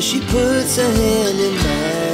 She puts her hand in mine.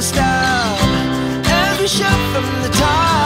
the stop Every shot from the top.